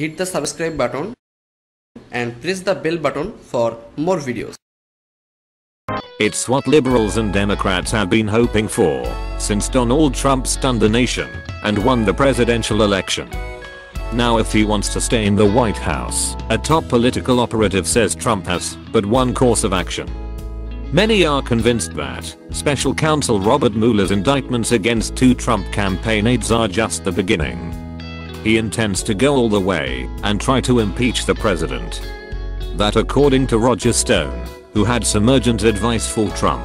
hit the subscribe button and press the bell button for more videos. It's what liberals and Democrats have been hoping for since Donald Trump stunned the nation and won the presidential election. Now if he wants to stay in the White House, a top political operative says Trump has but one course of action. Many are convinced that special counsel Robert Mueller's indictments against two Trump campaign aides are just the beginning. He intends to go all the way and try to impeach the president. That according to Roger Stone, who had some urgent advice for Trump.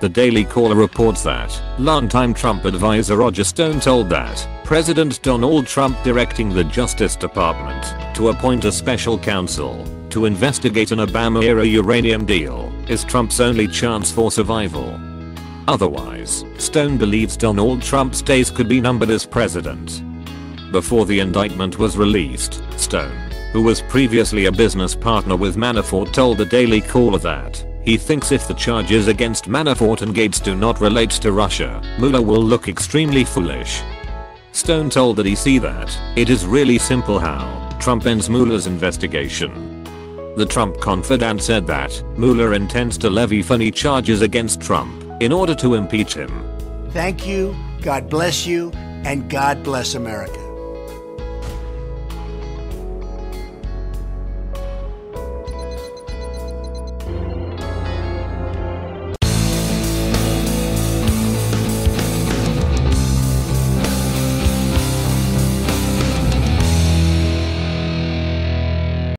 The Daily Caller reports that longtime Trump advisor Roger Stone told that President Donald Trump directing the Justice Department to appoint a special counsel to investigate an Obama-era uranium deal is Trump's only chance for survival. Otherwise, Stone believes Donald Trump's days could be numbered as president. Before the indictment was released, Stone, who was previously a business partner with Manafort told the Daily Caller that he thinks if the charges against Manafort and Gates do not relate to Russia, Mueller will look extremely foolish. Stone told that he see that it is really simple how Trump ends Mueller's investigation. The Trump confidant said that Mueller intends to levy funny charges against Trump in order to impeach him. Thank you, God bless you, and God bless America.